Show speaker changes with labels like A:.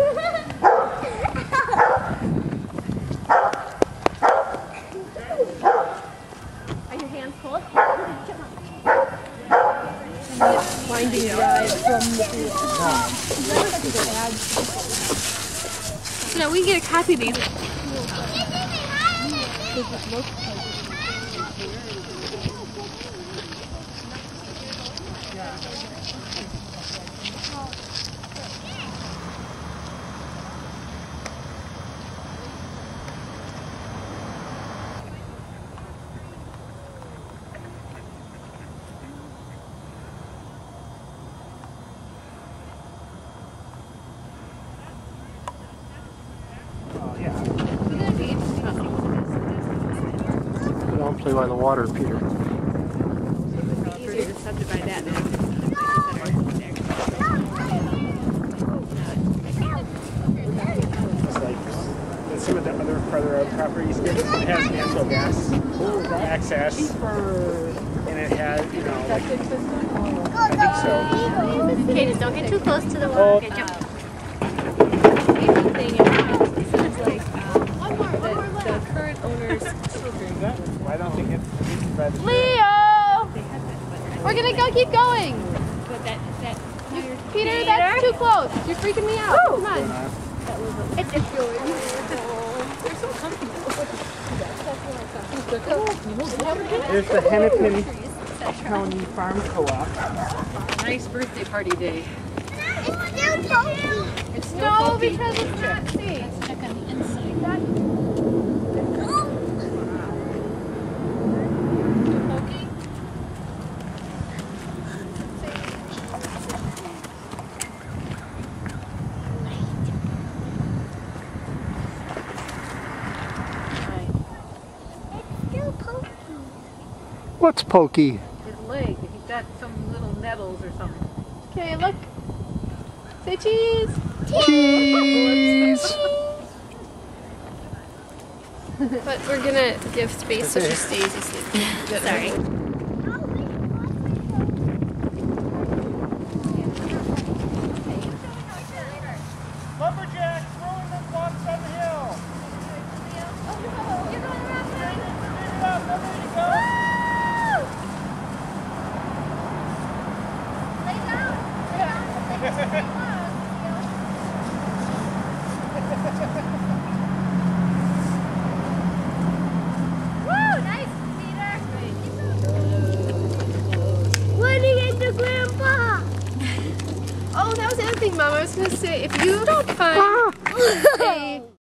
A: Are your hands cold? Finding ride from the.
B: No, we can get a copy of these.
C: Play by the water, Peter.
B: Easier to subdivide that than
D: It's like and some of the other further out properties, it has natural gas access, and it has, you know, like, I think so.
B: Okay, don't get too close to the
D: Oh.
B: water. Okay, jump. Favorite thing is, this is like um, the, the current owner's children.
D: Why don't they get by the
A: Leo! We're gonna go keep going.
B: But that, that
A: You, Peter, that's too close. You're freaking me out. Come on.
B: it's, it's They're so comfortable.
D: There's the Hennepin County Farm Co-op.
E: Nice birthday party day.
A: It's no, because it's not safe.
B: Check on the inside.
C: What's pokey?
E: His leg, he's got some little nettles or something.
A: Okay, look. Say cheese.
C: Cheese!
B: But we're gonna give space so she stays asleep. Sorry.
D: Lumberjack throwing the walks on the hill.
B: Oh, that was the other thing, Mom. I was gonna say if you don't find ah. a